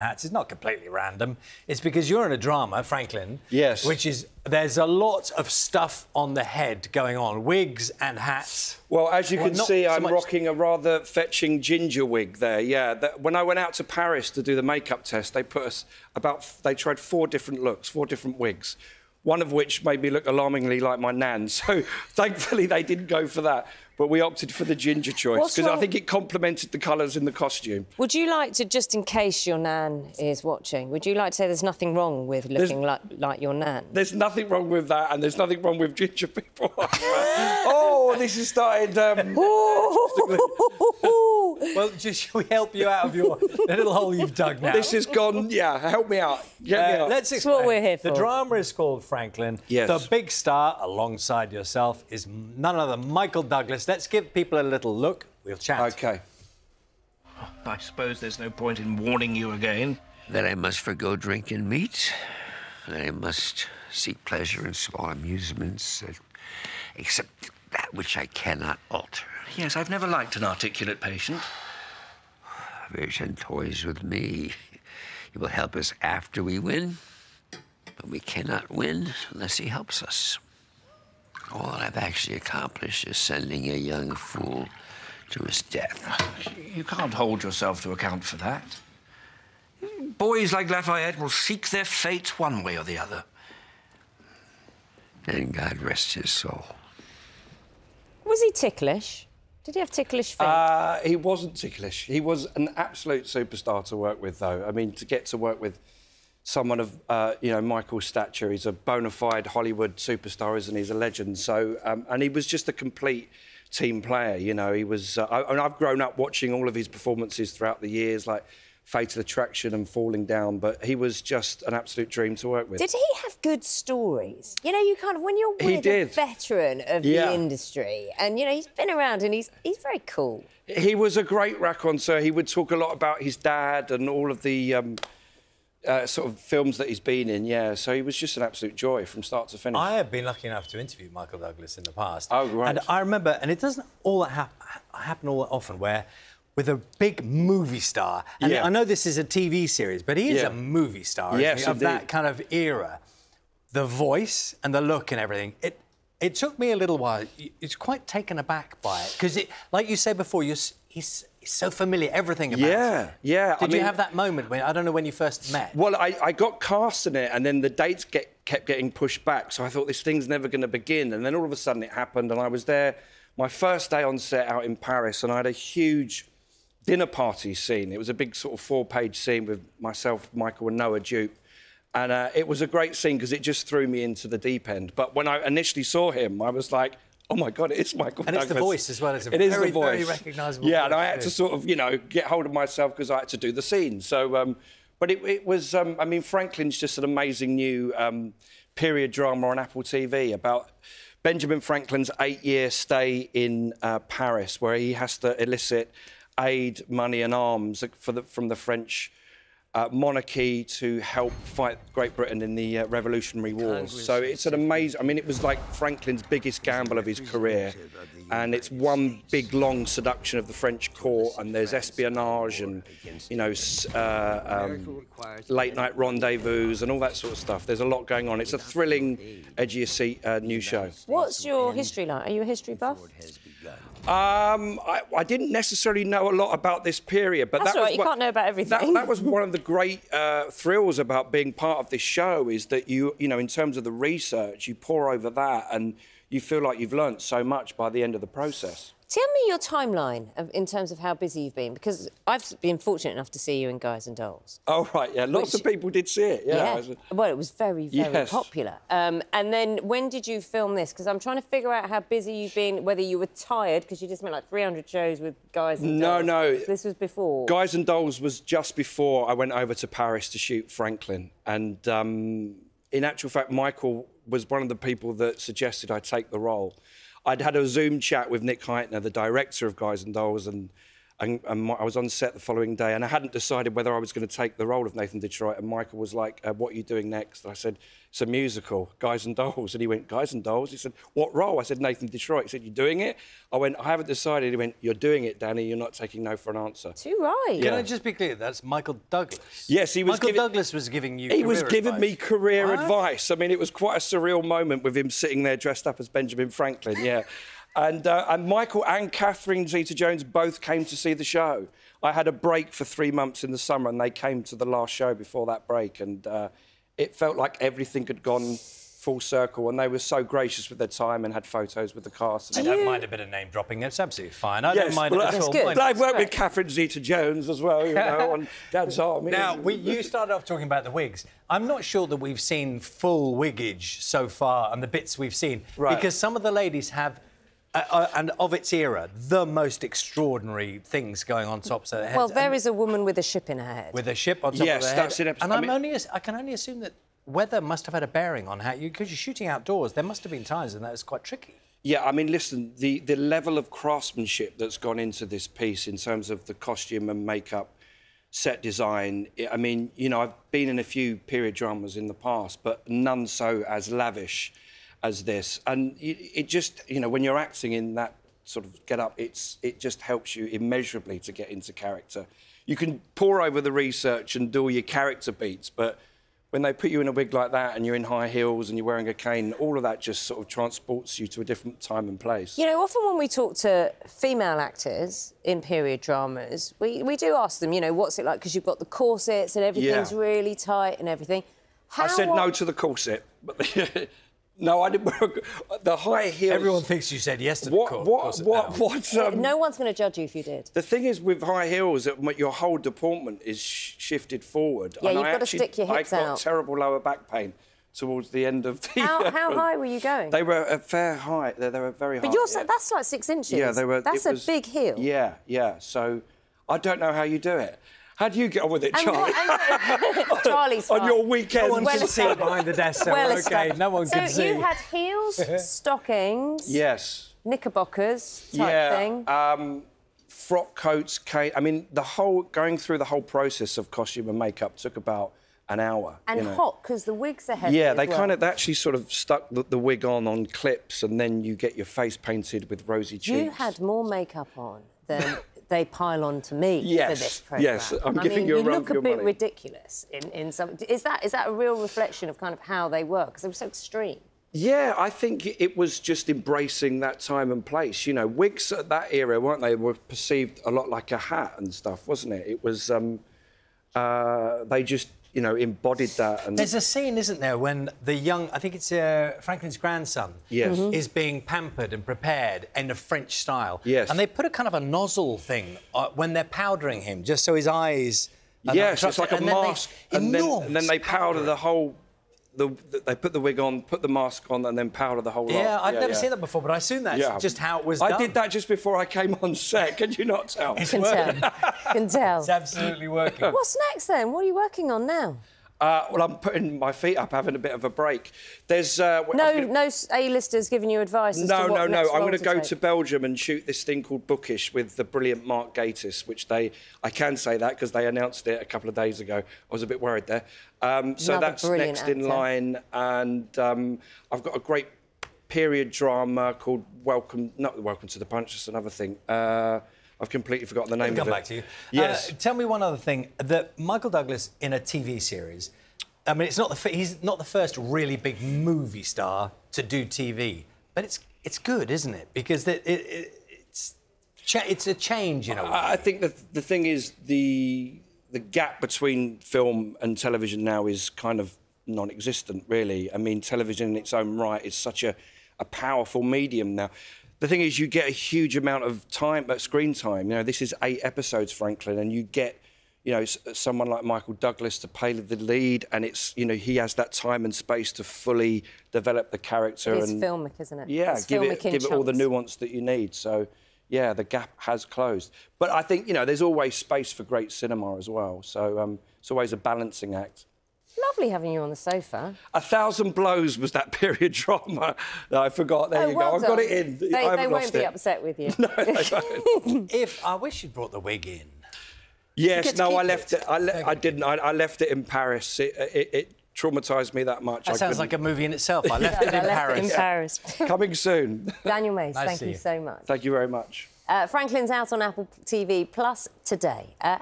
hats is not completely random. It's because you're in a drama, Franklin. Yes. Which is there's a lot of stuff on the head going on, wigs and hats. Well, as you Well, can see, so I'm much- rocking a rather fetching ginger wig there. Yeah, that, when I went out to Paris to do the makeup test, they put us about. They tried four different looks, four different wigs. One of which made me look alarmingly like my nan. So thankfully they didn't go for that, but we opted for the ginger choice because I think it complemented the colours in the costume. Would you like to, just in case your nan is watching, would you like to say there's nothing wrong with looking like, like your nan? There's nothing wrong with that, and there's nothing wrong with ginger people. oh, this has started. Um, Well, just shall we help you out of your the little hole you've dug now? this has gone. Yeah, help me out. Get me Uh, out. let's explain what we're here for. The drama is called Franklin. Yes. The big star alongside yourself is none other than Michael Douglas. Let's give people a little look. We'll chat. Okay. I suppose there's no point in warning you again. that I must forgo drink and meat, that I must seek pleasure in small amusements, uh, except that which I cannot alter. Yes, I've never liked an articulate patient. Vergennes toys with me. He will help us after we win, but we cannot win unless he helps us. All I've actually accomplished is sending a young fool to his death. You can't hold yourself to account for that. Boys like Lafayette will seek their fate one way or the other. And God rest his soul. Was he ticklish? Did he have ticklish feet? Uh, he wasn't ticklish. He was an absolute superstar to work with, though. I mean, to get to work with someone of, uh, you know, Michael's stature, he's a bona fide Hollywood superstar, isn't he? He's a legend. So, um, and he was just a complete team player. You know, he was. Uh, I, and I've grown up watching all of his performances throughout the years, like Fatal Attraction and Falling Down. But he was just an absolute dream to work with. Did he have good stories? You know, you kind of when you're He with a veteran of Yeah. the industry, and you know he's been around and he's he's very cool. He was a great raconteur. He would talk a lot about his dad and all of the um, uh, sort of films that he's been in. Yeah, so he was just an absolute joy from start to finish. I have been lucky enough to interview Michael Douglas in the past. Oh, right. And I remember, and it doesn't all that hap- happen all that often, where with a big movie star, and Yeah. I know this is a TV series, but he is Yeah. a movie star isn't Yes, he, of that kind of era. The voice and the look and everything. It it took me a little while. It's quite taken aback by it because, it, like you said before, you're, he's, so familiar. Everything about Yeah, him. yeah, I Did you mean- have that moment when I don't know when you first met? Well, I, I got cast in it, and then the dates get, kept getting pushed back. So I thought this thing's never going to begin. And then all of a sudden it happened, and I was there my first day on set out in Paris, and I had a huge dinner party scene. It was a big sort of four page scene with myself, Michael, and Noah Jupe. And uh, it was a great scene because it just threw me into the deep end. But when I initially saw him, I was like, oh my God, it is Michael And it's the voice as well. It's a It is very, the very voice. recognisable Yeah, and I had too. to sort of, you know, get hold of myself because I had to do the scene. So, um, but it, it was, um, I mean, Franklin's just an amazing new um, period drama on Apple TV about Benjamin Franklin's eight-year stay in uh, Paris, where he has to elicit aid, money, and arms for the, from the French. Uh, monarchy to help fight Great Britain in the uh, Revolutionary Wars. So it's an amazing. I mean, it was like Franklin's biggest gamble of his career, and it's one big long seduction of the French court, and there's espionage and you know uh, um, late night rendezvous and all that sort of stuff. There's a lot going on. It's a thrilling, edgy of seat uh, new show. What's your history like? Are you a history buff? Um, I, I didn't necessarily know a lot about this period, but That's that all was right, you what- can't know about That, everything. that was one of the great uh, thrills about being part of this show is that you, you know, in terms of the research, you pour over that and you feel like you've learnt so much by the end of the process. Tell me your timeline of, in terms of how busy you've been, because I've been fortunate enough to see you in Guys and Dolls. Oh right, yeah, lots Which- of people did see it. Yeah, Yeah. Well, it was very, very Yes. popular. Um, and then when did you film this? Because I'm trying to figure out how busy you've been, whether you were tired, because you just made like 300 shows with Guys and No, Dolls. no. No. This was before. Guys and Dolls was just before I went over to Paris to shoot Franklin. And um, in actual fact, Michael was one of the people that suggested I take the role. I'd had a Zoom chat with Nick Hytner, the director of Guys and Dolls, and And, and my- I was on set the following day, and I hadn't decided whether I was going to take the role of Nathan Detroit. And Michael was like, uh, "What are you doing next?" And I said, "It's a musical, Guys and Dolls." And he went, "Guys and Dolls." He said, "What role?" I said, "Nathan Detroit." He said, "You're doing it?" I went, "I haven't decided." He went, "You're doing it, Danny. You're not taking no for an answer." Too right. Can I just be clear? That's Michael Douglas. Yes, he was Michael giving- Douglas was giving you. He was career giving me career What? advice. I mean, it was quite a surreal moment with him sitting there dressed up as Benjamin Franklin, yeah. And, uh, and Michael and Catherine Zeta Jones both came to see the show. I had a break for three months in the summer, and they came to the last show before that break. And uh, it felt like everything had gone full circle, and they were so gracious with their time and had photos with the cast. I don't mind a bit of name dropping. It's absolutely fine. I don't mind well, it at all. good. I've worked with. Catherine Zeta Jones as well, you know, on Dad's Army. Now, we, you started off talking about the wigs. I'm not sure that we've seen full wigage so far and the bits we've seen. Right. Because some of the ladies have, uh, uh, and of its era, the most extraordinary things going on top of their heads. Well, there And is a woman with a ship in her head. With a ship on top Yes, of their that's head. in And I I'm mean- only, I can only assume that weather must have had a bearing on how you, because you're shooting outdoors, there must have been times when that was quite tricky. Yeah, I mean, listen, the, the level of craftsmanship that's gone into this piece in terms of the costume and makeup, set design. I- I mean, you know, I've been in a few period dramas in the past, but none so as lavish as this. And it, just, you know, when you're acting in that sort of get up, it's, it just helps you immeasurably to get into character. You can pour over the research and do all your character beats, but when they put you in a wig like that and you're in high heels and you're wearing a cane, all of that just sort of transports you to a different time and place. You know, often when we talk to female actors in period dramas, we, we do ask them, you know, what's it like? Because you've got the corsets and everything's Yeah. really tight and everything. How I said no to the corset, but no, I didn't. wear The high heels. Everyone thinks you said yes to the What? cour- What? corset What? now. What? Um, No one's going to judge you if you did. The thing is, with high heels, that your whole deportment is sh- shifted forward. Yeah, and you've I gotta stick your hips I got out. terrible lower back pain towards the end of the. How, how high were you going? They were a fair height. They, they were very high. but you're yeah. that's like six inches. Yeah, they were. That's a was- big heel. Yeah, yeah. So I don't know how you do it. How do you get on with it, Charlie? what- and- Charlie's on fine. your weekends. No one Well can see established. behind the desk, so Well okay. No one so can see. So you had heels, stockings, yes. knickerbockers type yeah. thing. Um, frock coats, ca- I mean, the whole going through the whole process of costume and makeup took about an hour. and you know. hot because the wigs are heavy. Yeah, as they well. kind of they actually sort of stuck the, the wig on on clips, and then you get your face painted with rosy cheeks. You had more makeup on than they pile on to me for Yes, this program. yes, I'm I giving mean, you a you look a bit ridiculous in, in some. Is that is that a real reflection of kind of how they were? Because they were so extreme. Yeah, I think it was just embracing that time and place. You know, wigs at that era, weren't they? Were perceived a lot like a hat and stuff, wasn't it? It was. Um, uh, they just, you know, embodied that. And There's a scene, isn't there, when the young, I think it's uh, Franklin's grandson, Yes. Mhm. is being pampered and prepared in a French style. Yes. And they put a kind of a nozzle thing uh, when they're powdering him, just so his eyes. are yes, it's like a obstructed. And then they- mask, and then, and then they enormous powder the whole. The, the- they put the wig on, put the mask on, and then powder the whole lot. Yeah, I've never yeah. seen that before, but I assume that's Yeah. just how it was I done. did that just before I came on set. Can you not tell? It's Can tell. Can tell. It's absolutely working. What's next then? What are you working on now? Uh, well, I'm putting my feet up, having a bit of a break. There's uh, No, gonna- no A-listers giving you advice. As No, to what no, no. I'm going to go take. to Belgium and shoot this thing called Bookish with the brilliant Mark Gatiss, which they, I can say that because they announced it a couple of days ago. I was a bit worried there. Um, so Another that's next in line. And um, I've got a great period drama called Welcome, not Welcome to the Punch, that's another thing. Uh, I've completely forgotten the name I'll of come it. back to you. Yes. Uh, tell me one other thing. That Michael Douglas in a TV series. I mean, it's not the f- he's not the first really big movie star to do TV, but it's it's good, isn't it? Because it, it, it, it's cha- it's a change, you know. I I think that the thing is the the gap between film and television now is kind of non-existent, really. I mean, television in its own right is such a, a powerful medium now. The thing is, you get a huge amount of time, uh, screen time. You know, this is eight episodes, Franklin, and you get, you know, s- someone like Michael Douglas to play the lead, and it's, you know, he has that time and space to fully develop the character. It's filmic, isn't it? Yeah, It's give it, give it all the nuance that you need. So, yeah, the gap has closed. But I think you know, there's always space for great cinema as well. So um, it's always a balancing act. Lovely having you on the sofa. A Thousand Blows was that period drama that I forgot. There Oh, you well go. I've got it in. They, I they won't be it. upset with you. no, If I wish you'd brought the wig in. Yes, no, I left it. it. I, le- I didn't. I, I left it in Paris. It, it, it traumatized me that much. That I sounds like couldn't- a movie in itself. I left it in left Paris. it in Paris. Coming soon. Daniel Mays, Nice thank you you. so much. Thank you very much. Uh, Franklin's out on Apple TV Plus today. Uh,